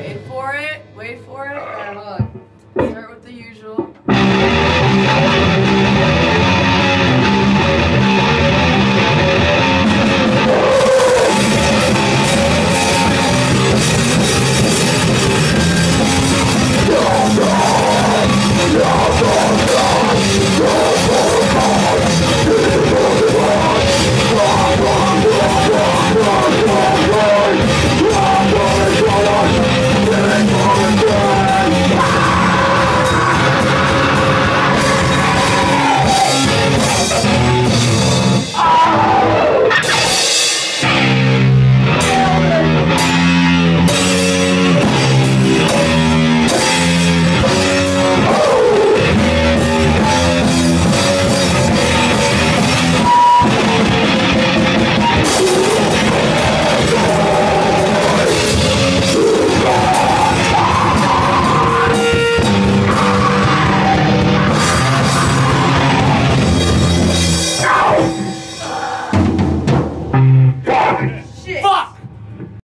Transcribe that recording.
Wait for it. Wait for it.